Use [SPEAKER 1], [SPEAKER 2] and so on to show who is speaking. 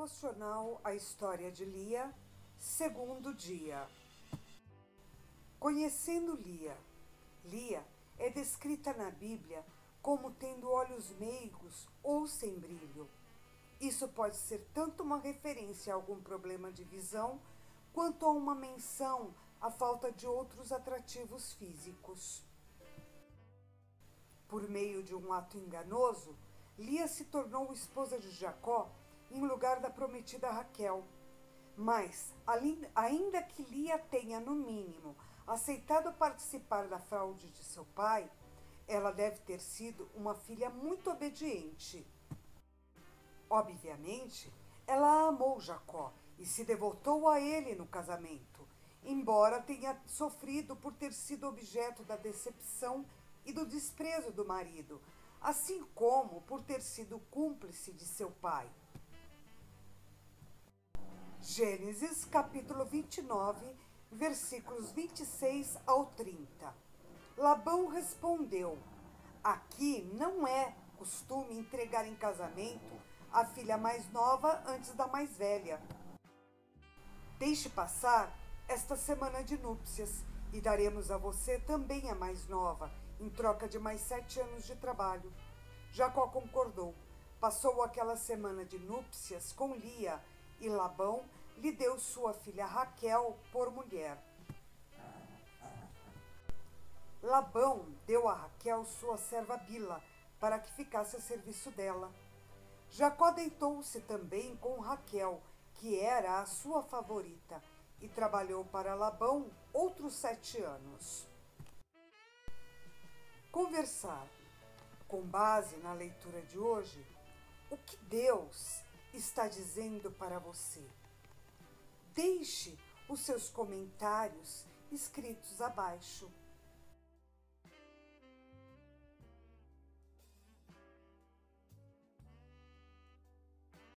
[SPEAKER 1] Devocional A História de Lia, segundo dia. Conhecendo Lia. Lia é descrita na Bíblia como tendo olhos meigos ou sem brilho. Isso pode ser tanto uma referência a algum problema de visão, quanto a uma menção à falta de outros atrativos físicos. Por meio de um ato enganoso, Lia se tornou esposa de Jacó em lugar da prometida Raquel. Mas, ainda que Lia tenha, no mínimo, aceitado participar da fraude de seu pai, ela deve ter sido uma filha muito obediente. Obviamente, ela amou Jacó e se devotou a ele no casamento, embora tenha sofrido por ter sido objeto da decepção e do desprezo do marido, assim como por ter sido cúmplice de seu pai. Gênesis capítulo 29, versículos 26 ao 30. Labão respondeu: Aqui não é costume entregar em casamento a filha mais nova antes da mais velha. Deixe passar esta semana de núpcias e daremos a você também a mais nova, em troca de mais sete anos de trabalho. Jacó concordou. Passou aquela semana de núpcias com Lia e Labão lhe deu sua filha Raquel por mulher. Labão deu a Raquel sua serva Bila para que ficasse a serviço dela. Jacó deitou-se também com Raquel, que era a sua favorita, e trabalhou para Labão outros sete anos. Conversar. Com base na leitura de hoje, o que Deus está dizendo para você? Deixe os seus comentários escritos abaixo.